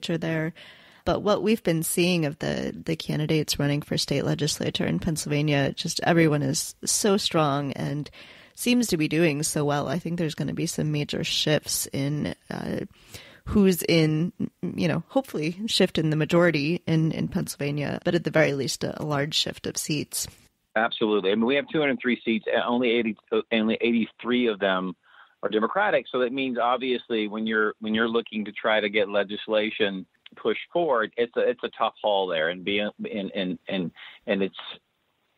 legislature there. But what we've been seeing of the the candidates running for state legislature in Pennsylvania, just everyone is so strong and seems to be doing so well. I think there's going to be some major shifts in uh, who's in, you know, hopefully shift in the majority in, in Pennsylvania, but at the very least, a, a large shift of seats. Absolutely. I mean, we have 203 seats, only 80, only 83 of them are Democratic. So that means obviously when you're when you're looking to try to get legislation pushed forward, it's a it's a tough haul there, and being and and and and it's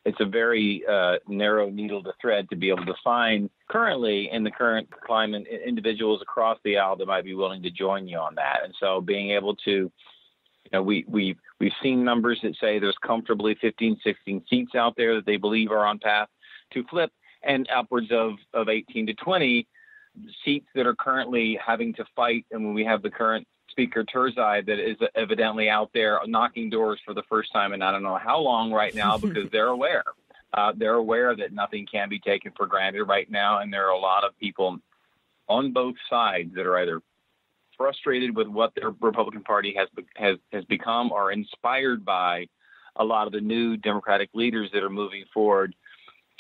it's a very uh, narrow needle to thread to be able to find currently in the current climate individuals across the aisle that might be willing to join you on that. And so being able to, you know, we we we've seen numbers that say there's comfortably 15, 16 seats out there that they believe are on path to flip, and upwards of of 18 to 20 seats that are currently having to fight. And when we have the current Speaker Turzai that is evidently out there knocking doors for the first time and I don't know how long right now because they're aware. Uh, they're aware that nothing can be taken for granted right now, and there are a lot of people on both sides that are either frustrated with what the Republican Party has has has become or inspired by a lot of the new Democratic leaders that are moving forward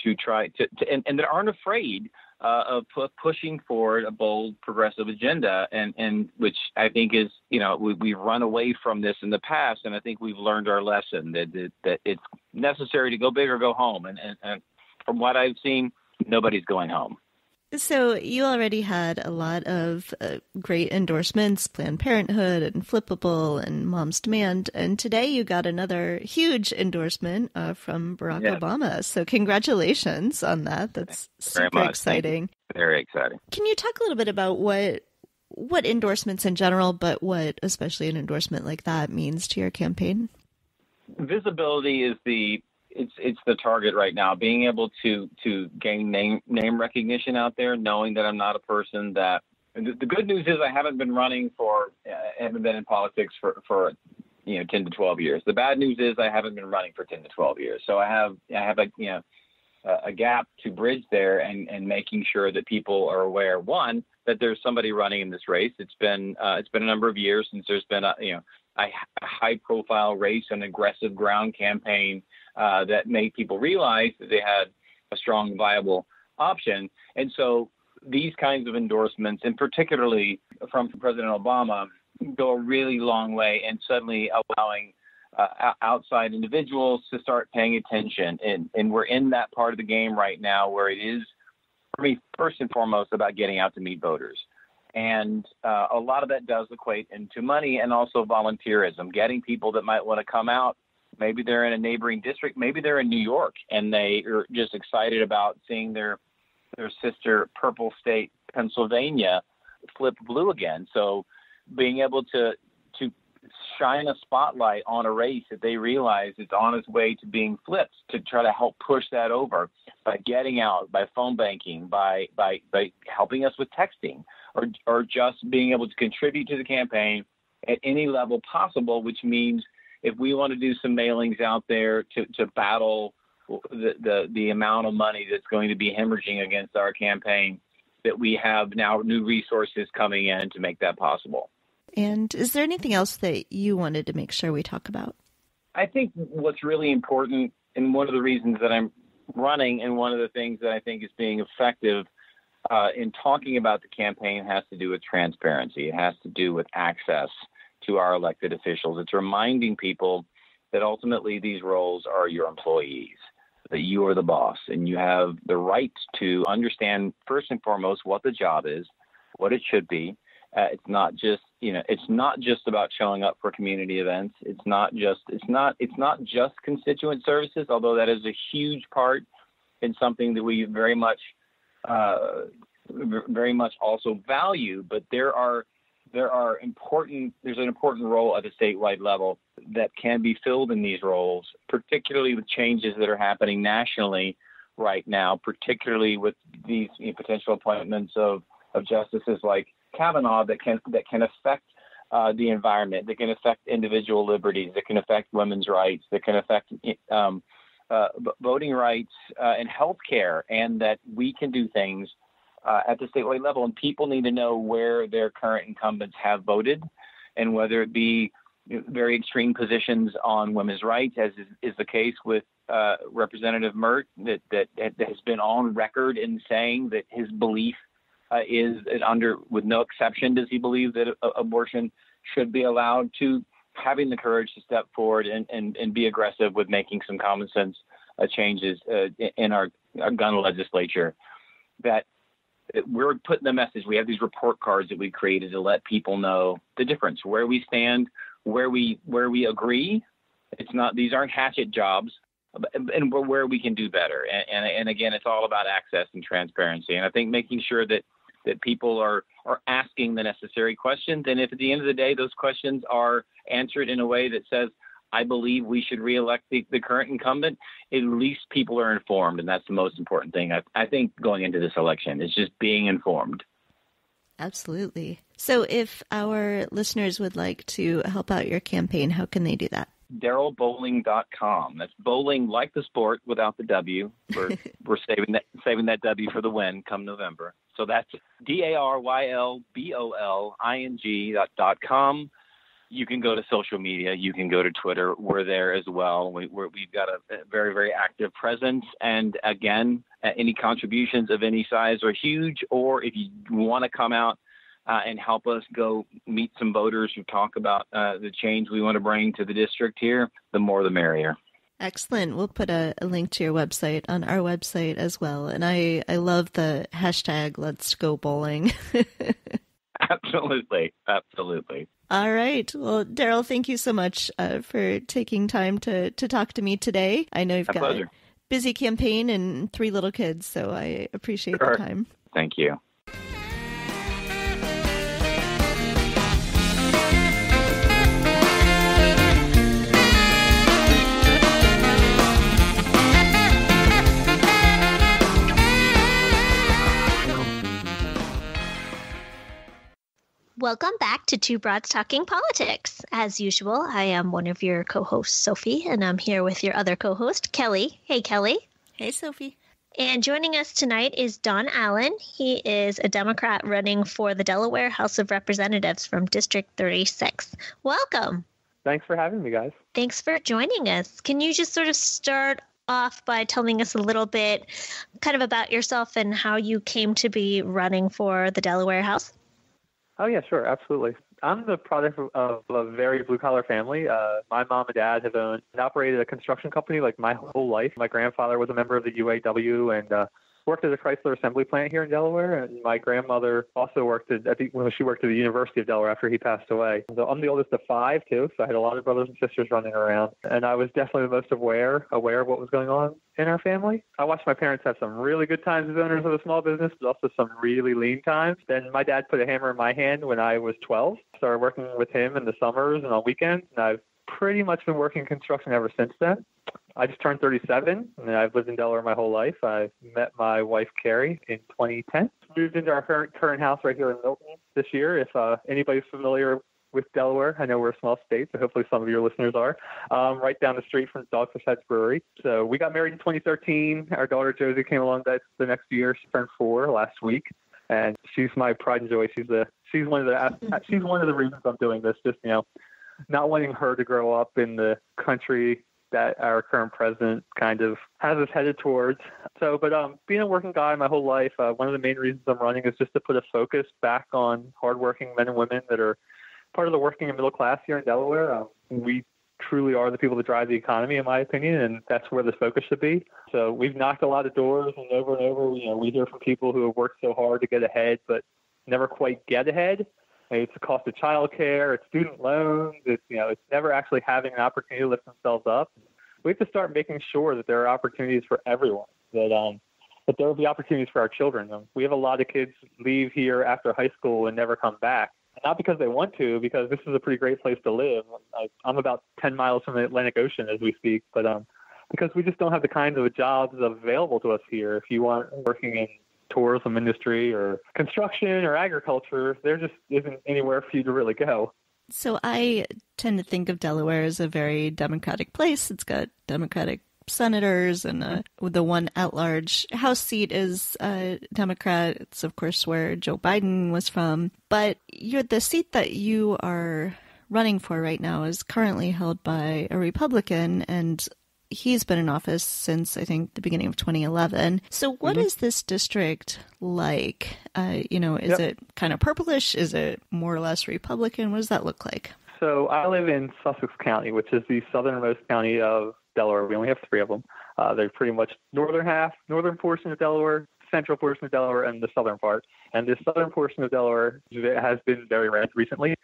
to try to, to and, and that aren't afraid uh, of pu- pushing forward a bold progressive agenda, and and which I think is you know we, we've run away from this in the past, and I think we've learned our lesson that that, that it's necessary to go big or go home, and, and and from what I've seen, nobody's going home. So you already had a lot of uh, great endorsements, Planned Parenthood and Flippable and Mom's Demand, and today you got another huge endorsement uh, from Barack yes. Obama. So congratulations on that. That's super exciting. Very exciting. Can you talk a little bit about what what endorsements in general, but what especially an endorsement like that means to your campaign? Visibility is the it's it's the target right now. Being able to to gain name name recognition out there, knowing that I'm not a person that. The, the good news is I haven't been running for, uh, haven't been in politics for for you know 10 to 12 years. The bad news is I haven't been running for 10 to 12 years. So I have I have a you know a gap to bridge there and and making sure that people are aware one that there's somebody running in this race. It's been uh, it's been a number of years since there's been a you know a, a high profile race, an aggressive ground campaign uh, that made people realize that they had a strong, viable option. And so these kinds of endorsements, and particularly from President Obama, go a really long way in suddenly allowing uh, outside individuals to start paying attention. And, and we're in that part of the game right now where it is, for me, first and foremost, about getting out to meet voters. And uh, a lot of that does equate into money and also volunteerism, getting people that might want to come out Maybe they're in a neighboring district. Maybe they're in New York and they are just excited about seeing their their sister purple state Pennsylvania flip blue again. So being able to to shine a spotlight on a race that they realize is on its way to being flipped to try to help push that over by getting out, by phone banking, by by by helping us with texting or or just being able to contribute to the campaign at any level possible, which means if we want to do some mailings out there to, to battle the, the, the amount of money that's going to be hemorrhaging against our campaign, that we have now new resources coming in to make that possible. And is there anything else that you wanted to make sure we talk about? I think what's really important, and one of the reasons that I'm running, and one of the things that I think is being effective uh, in talking about the campaign has to do with transparency. It has to do with access to our elected officials. It's reminding people that ultimately these roles are your employees, that you are the boss, and you have the right to understand first and foremost what the job is, what it should be. Uh, it's not just you know it's not just about showing up for community events. It's not just it's not it's not just constituent services, although that is a huge part and something that we very much uh, very much also value. But there are there are important there's an important role at the statewide level that can be filled in these roles, particularly with changes that are happening nationally right now, particularly with these you know, potential appointments of, of justices like Kavanaugh that can that can affect uh, the environment, that can affect individual liberties, that can affect women's rights, that can affect um, uh, voting rights uh, and health care, and that we can do things uh, at the statewide level, and people need to know where their current incumbents have voted and whether it be very extreme positions on women's rights, as is, is the case with uh, Representative Murt, that, that, that has been on record in saying that his belief uh, is under, with no exception, does he believe that a, abortion should be allowed to having the courage to step forward and, and, and be aggressive with making some common sense uh, changes uh, in our, our gun legislature. That we're putting the message. We have these report cards that we created to let people know the difference, where we stand, where we where we agree. It's not these aren't hatchet jobs, and where we can do better. And, and, and again, it's all about access and transparency. And I think making sure that that people are are asking the necessary questions, and if at the end of the day those questions are answered in a way that says I believe we should reelect the, the current incumbent, at least people are informed, and that's the most important thing. I, I think going into this election is just being informed. Absolutely. So, if our listeners would like to help out your campaign, how can they do that? DarylBoling.com. That's bowling like the sport without the W. We're, we're saving that saving that W for the win come November. So that's D A R Y L B O L I N G dot com you can go to social media. You can go to Twitter. We're there as well. We, have got a very, very active presence. And again, any contributions of any size are huge. Or if you want to come out uh, and help us go meet some voters who talk about uh, the change we want to bring to the district here, the more the merrier. Excellent. We'll put a, a, link to your website on our website as well. And I, I love the hashtag Let's Go Bowling. absolutely. Absolutely. All right. Well, Daryl, thank you so much uh, for taking time to, to talk to me today. I know you've My got pleasure. a busy campaign and three little kids, so I appreciate sure. the time. Thank you. Welcome back to Two Broads Talking Politics. As usual, I am one of your co hosts, Sophy, and I'm here with your other co host, Kelly. Hey, Kelly. Hey, Sophy. And joining us tonight is Don Allan. He is a Democrat running for the Delaware House of Representatives from District 36. Welcome. Thanks for having me, guys. Thanks for joining us. Can you just sort of start off by telling us a little bit kind of about yourself and how you came to be running for the Delaware House? Oh yeah, sure, absolutely. I'm the product of a very blue collar family. Uh, my mom and dad have owned and operated a construction company like my whole life. My grandfather was a member of the UAW, and uh, worked at a Chrysler assembly plant here in Delaware, and my grandmother also worked at, at the, well, she worked at the University of Delaware after he passed away. So I'm the oldest of five too, so I had a lot of brothers and sisters running around, and I was definitely the most aware aware of what was going on in our family. I watched my parents have some really good times as owners of a small business, but also some really lean times. Then my dad put a hammer in my hand when I was 12. Started working with him in the summers and on weekends, and I've pretty much been working construction ever since then. I just turned 37, and I've lived in Delaware my whole life. I met my wife Carrie in 2010. Moved into our current house right here in Milton this year. If uh, anybody's familiar with Delaware, I know we're a small state, so hopefully some of your listeners are. Um, right down the street from Dogfish Heads Brewery. So we got married in 2013. Our daughter Josie came along that the next year. She turned four last week, and she's my pride and joy. She's the she's one of the she's one of the reasons I'm doing this. Just you know, not wanting her to grow up in the country that our current president kind of has us headed towards. So, but um, being a working guy my whole life, uh, one of the main reasons I'm running is just to put a focus back on hardworking men and women that are part of the working and middle class here in Delaware. Um, we truly are the people that drive the economy, in my opinion, and that's where the focus should be. So we've knocked a lot of doors, and over and over, you know, we hear from people who have worked so hard to get ahead, but never quite get ahead. It's the cost of childcare, it's student loans, it's you know, it's never actually having an opportunity to lift themselves up. We have to start making sure that there are opportunities for everyone. That um, that there will be opportunities for our children. We have a lot of kids leave here after high school and never come back. Not because they want to, because this is a pretty great place to live. I, I'm about 10 miles from the Atlantic Ocean as we speak, but um, because we just don't have the kinds of jobs available to us here. If you want working in tourism industry or construction or agriculture, there just isn't anywhere for you to really go. So I tend to think of Delaware as a very democratic place. It's got democratic senators and uh, the one at-large House seat is uh, Democrat. It's of course where Joe Biden was from. But you're the seat that you are running for right now is currently held by a Republican, and he's been in office since I think the beginning of 2011. So, what Mhm. is this district like? Uh, you know, is Yep. it kind of purplish? Is it more or less Republican? What does that look like? So I live in Sussex County, which is the southernmost county of Delaware. We only have three of them. Uh, they're pretty much northern half, northern portion of Delaware, central portion of Delaware, and the southern part. And the southern portion of Delaware has been very red recently.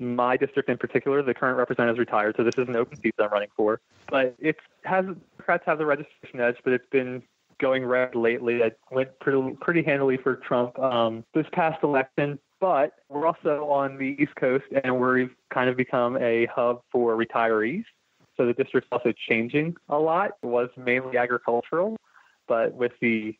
My district in particular, the current representative is retired, so this is an open seat that I'm running for. But it has Democrats have the registration edge, but it's been going red lately. It went pretty pretty handily for Trump um, this past election. But we're also on the East Coast, and we've kind of become a hub for retirees. So the district's also changing a lot. It was mainly agricultural, but with the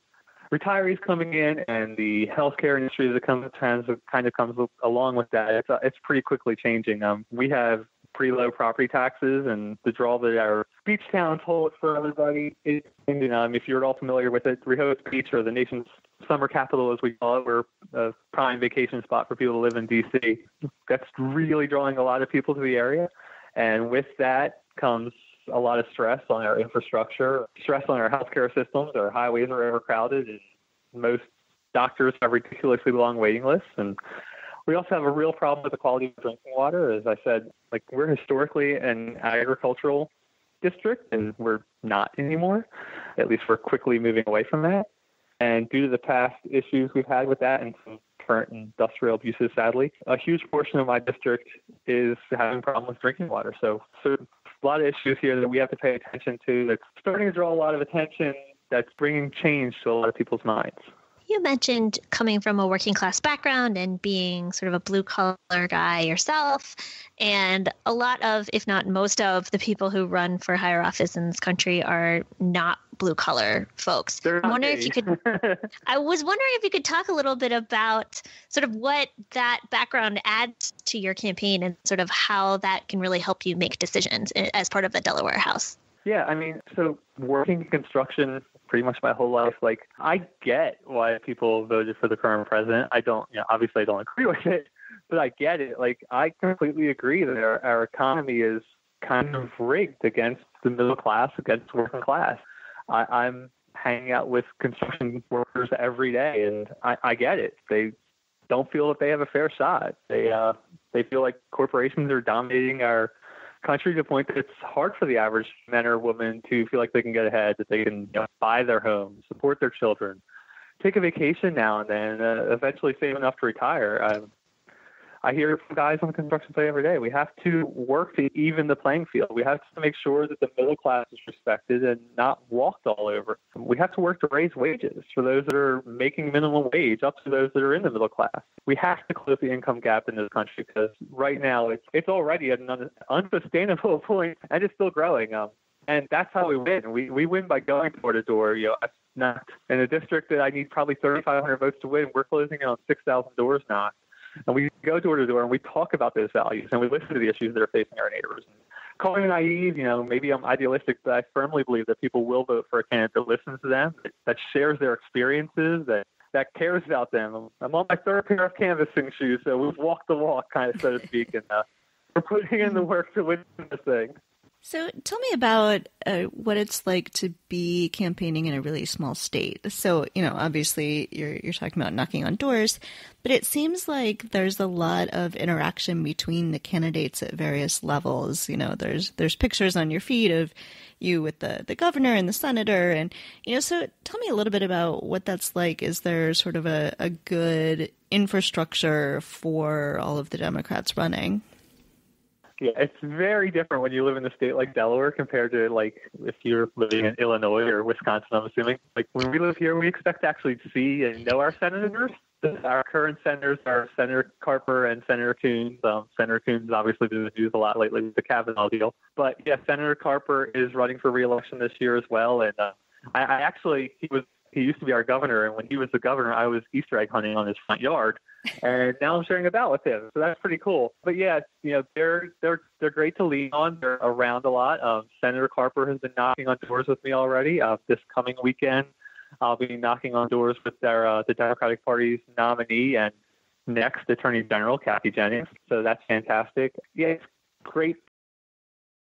retirees coming in and the healthcare industry that comes trans kind of comes along with that, it's uh, it's pretty quickly changing. Um, we have pretty low property taxes, and the draw that our beach towns hold for everybody is, um, if you're at all familiar with it, Rehoboth Beach or the nation's summer capital, as we call it, we're a prime vacation spot for people to live in DC. That's really drawing a lot of people to the area, and with that comes a lot of stress on our infrastructure, stress on our healthcare systems. Our highways are overcrowded, and most doctors have ridiculously long waiting lists. And we also have a real problem with the quality of drinking water. As I said, like we're historically an agricultural district, and we're not anymore. At least we're quickly moving away from that. And due to the past issues we've had with that and some current industrial abuses, sadly, a huge portion of my district is having problems with drinking water. So, so a lot of issues here that we have to pay attention to that's starting to draw a lot of attention that's bringing change to a lot of people's minds. You mentioned coming from a working class background and being sort of a blue collar guy yourself. And a lot of, if not most of, the people who run for higher office in this country are not blue collar folks. I'm wondering if you could I was wondering if you could talk a little bit about sort of what that background adds to your campaign and sort of how that can really help you make decisions eh, as part of the Delaware House. Yeah, I mean, so working in construction pretty much my whole life, like I get why people voted for the current president. I don't, you know, obviously I don't agree with it, but I get it. Like I completely agree that our, our economy is kind of rigged against the middle class, against working class. I, I'm hanging out with construction workers every day, and I, I get it. They don't feel that they have a fair shot. They uh, they feel like corporations are dominating our country to the point that it's hard for the average man or woman to feel like they can get ahead, that they can you know, buy their home, support their children, take a vacation now and then, uh, eventually save enough to retire. Um, I hear from guys on the construction site every day. We have to work to even the playing field. We have to make sure that the middle class is respected and not walked all over. We have to work to raise wages for those that are making minimum wage up to those that are in the middle class. We have to close the income gap in this country because right now it's it's already at an un- unsustainable point and it's still growing. Um, and that's how we win. We we win by going door to door. You know, not in a district that I need probably 3,500 votes to win. We're closing in on 6,000 doors now. And we go door to door and we talk about those values and we listen to the issues that are facing our neighbors. And calling me naive, you know, maybe I'm idealistic, but I firmly believe that people will vote for a candidate that listens to them, that shares their experiences, that that cares about them. I'm on my third pair of canvassing shoes, so we've walked the walk, kind of so to speak, and uh, we're putting in the work to win this thing. So tell me about uh, what it's like to be campaigning in a really small state. So you know, obviously you're you're talking about knocking on doors, but it seems like there's a lot of interaction between the candidates at various levels. You know, there's there's pictures on your feed of you with the the governor and the senator, and you know. So tell me a little bit about what that's like. Is there sort of a, a good infrastructure for all of the Democrats running? Yeah, it's very different when you live in a state like Delaware compared to like if you're living in Illinois or Wisconsin. I'm assuming. Like when we live here, we expect to actually see and know our senators. Our current senators are Senator Carper and Senator Coons. Um, Senator Coons obviously been in the news a lot lately with the Kavanaugh deal. But yeah, Senator Carper is running for reelection this year as well. And uh, I, I actually he was he used to be our governor, and when he was the governor, I was Easter egg hunting on his front yard and now I'm sharing a ballot with him. So that's pretty cool. But yeah, you know, they're they're they're great to lean on. They're around a lot. Um, Senator Carper has been knocking on doors with me already. Uh, this coming weekend, I'll be knocking on doors with their uh, the Democratic Party's nominee and next Attorney General Kathy Jennings. So that's fantastic. Yeah, it's great